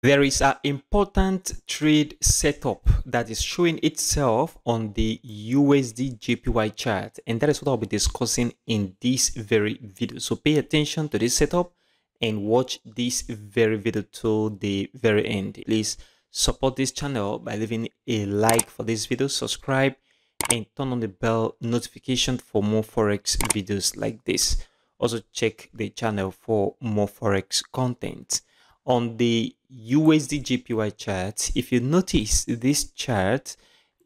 There is an important trade setup that is showing itself on the USD JPY chart and that is what I'll be discussing in this very video. So pay attention to this setup and watch this very video to the very end. Please support this channel by leaving a like for this video, subscribe and turn on the bell notification for more forex videos like this. Also check the channel for more forex content on the USD JPY chart, if you notice this chart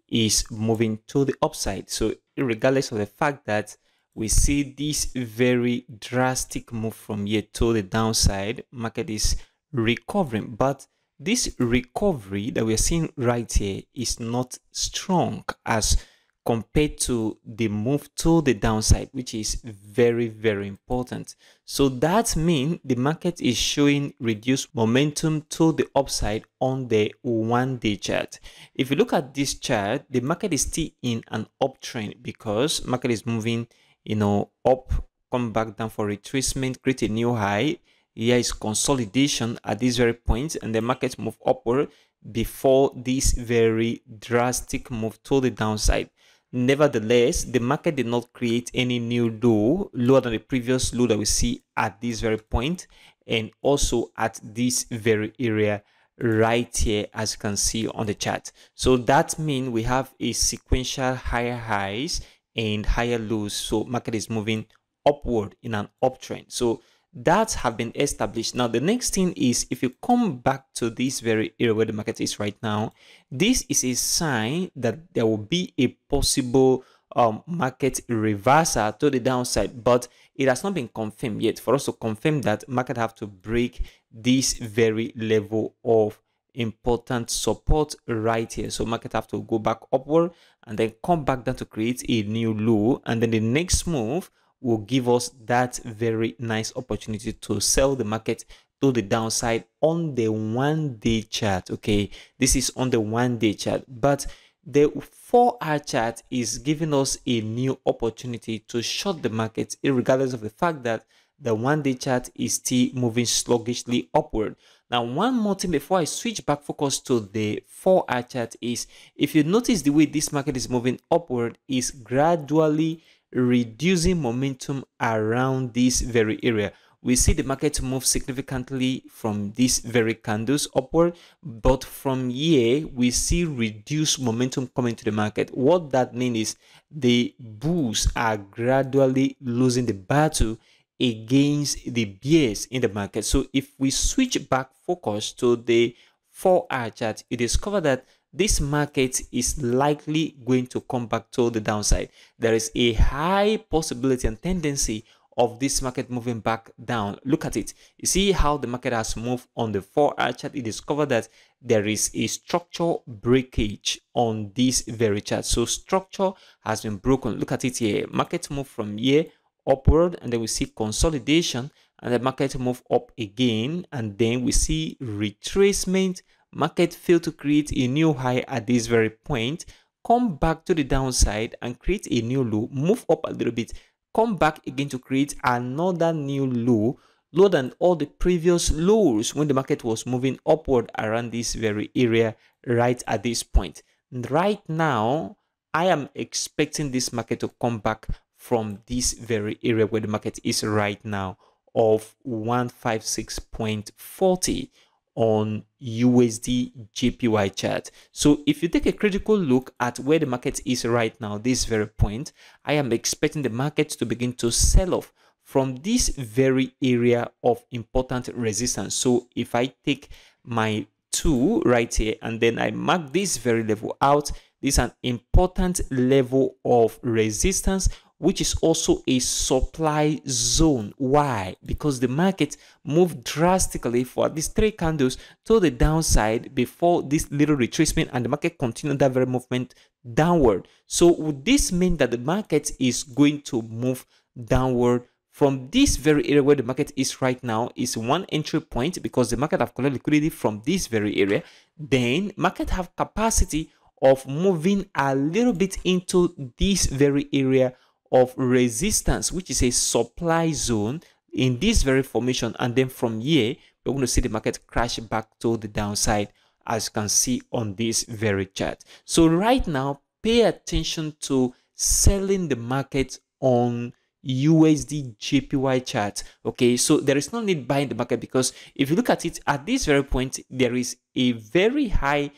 is moving to the upside. So regardless of the fact that we see this very drastic move from here to the downside, market is recovering. But this recovery that we're seeing right here is not strong as compared to the move to the downside which is very very important. So that means the market is showing reduced momentum to the upside on the one day chart. If you look at this chart the market is still in an uptrend because market is moving you know up come back down for retracement create a new high. Here is consolidation at this very point and the market move upward before this very drastic move to the downside Nevertheless, the market did not create any new low lower than the previous low that we see at this very point and also at this very area right here as you can see on the chart. So that means we have a sequential higher highs and higher lows. So market is moving upward in an uptrend. So that have been established. Now, the next thing is if you come back to this very area where the market is right now, this is a sign that there will be a possible um, market reversal to the downside, but it has not been confirmed yet. For us to confirm that, market have to break this very level of important support right here. So market have to go back upward and then come back down to create a new low. And then the next move will give us that very nice opportunity to sell the market to the downside on the one day chart okay? This is on the one day chart. But the four hour chart is giving us a new opportunity to short the market regardless of the fact that the one day chart is still moving sluggishly upward. Now one more thing before i switch back focus to the four hour chart is if you notice the way this market is moving upward is gradually reducing momentum around this very area. We see the market move significantly from these very candles upward but from here we see reduced momentum coming to the market. What that means is the bulls are gradually losing the battle against the bears in the market. So if we switch back focus to the 4 hour chart you discover that this market is likely going to come back to the downside. There is a high possibility and tendency of this market moving back down. Look at it. You see how the market has moved on the 4 hour chart. You discovered that there is a structural breakage on this very chart. So structure has been broken. Look at it here. Market move from here upward and then we see consolidation and the market move up again and then we see retracement market failed to create a new high at this very point, come back to the downside and create a new low, move up a little bit, come back again to create another new low, lower than all the previous lows when the market was moving upward around this very area right at this point. right now, I am expecting this market to come back from this very area where the market is right now of 156.40 on USD JPY chart. So if you take a critical look at where the market is right now, this very point, I am expecting the market to begin to sell off from this very area of important resistance. So if I take my two right here and then I mark this very level out, this is an important level of resistance which is also a supply zone. Why? Because the market moved drastically for these three candles to the downside before this little retracement and the market continued that very movement downward. So would this mean that the market is going to move downward from this very area where the market is right now is one entry point because the market have collected liquidity from this very area then market have capacity of moving a little bit into this very area of resistance, which is a supply zone in this very formation. And then from here, we're going to see the market crash back to the downside as you can see on this very chart. So right now, pay attention to selling the market on USD JPY chart. Okay, so there is no need buying the market because if you look at it at this very point, there is a very high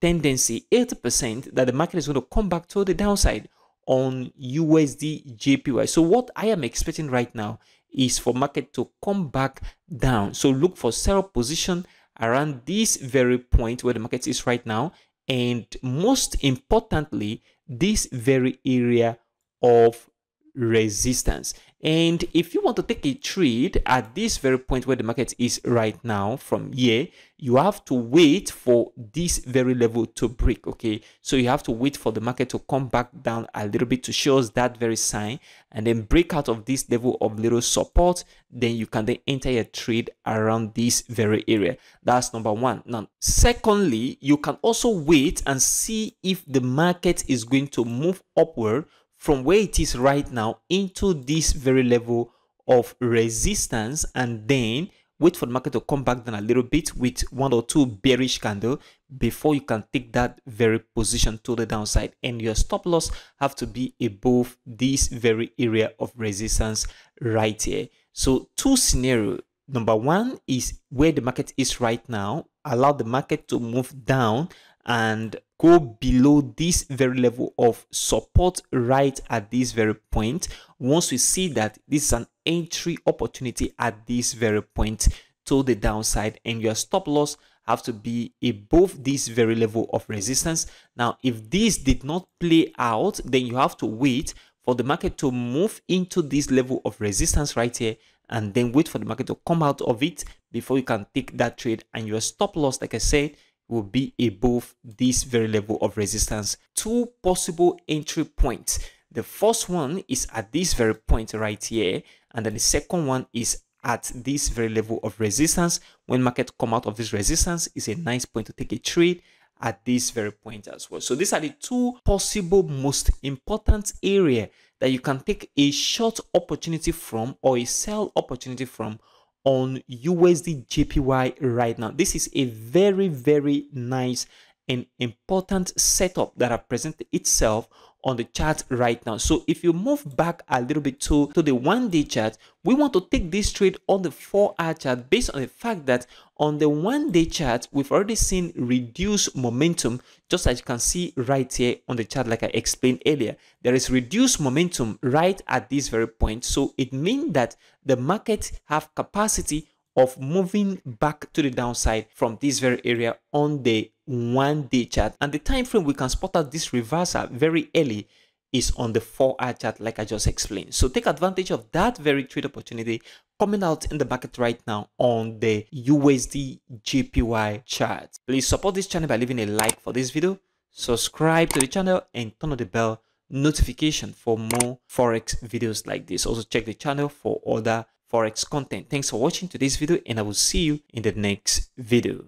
tendency, 80%, that the market is going to come back to the downside on USD JPY. So what I am expecting right now is for market to come back down. So look for sell position around this very point where the market is right now. And most importantly, this very area of resistance. And if you want to take a trade at this very point where the market is right now from here, you have to wait for this very level to break. Okay, so you have to wait for the market to come back down a little bit to show us that very sign and then break out of this level of little support. Then you can then enter a trade around this very area. That's number one. Now, secondly, you can also wait and see if the market is going to move upward from where it is right now into this very level of resistance and then wait for the market to come back down a little bit with one or two bearish candle before you can take that very position to the downside. And your stop loss have to be above this very area of resistance right here. So two scenario. Number one is where the market is right now allow the market to move down and go below this very level of support right at this very point once we see that this is an entry opportunity at this very point to the downside and your stop loss have to be above this very level of resistance. Now if this did not play out then you have to wait for the market to move into this level of resistance right here and then wait for the market to come out of it before you can take that trade and your stop loss like i said will be above this very level of resistance. Two possible entry points. The first one is at this very point right here, and then the second one is at this very level of resistance. When market come out of this resistance, is a nice point to take a trade at this very point as well. So these are the two possible most important area that you can take a short opportunity from or a sell opportunity from on USD JPY right now. This is a very, very nice and important setup that have presented itself on the chart right now. So if you move back a little bit to, to the one day chart, we want to take this trade on the four hour chart based on the fact that on the one day chart, we've already seen reduced momentum, just as you can see right here on the chart, like I explained earlier. There is reduced momentum right at this very point. So it means that the market have capacity of moving back to the downside from this very area on the one day chart and the time frame we can spot out this reversal very early is on the 4 hour chart like I just explained. So take advantage of that very trade opportunity coming out in the market right now on the USD JPY chart. Please support this channel by leaving a like for this video, subscribe to the channel and turn on the bell notification for more forex videos like this. Also check the channel for other forex content. Thanks for watching today's video and I will see you in the next video.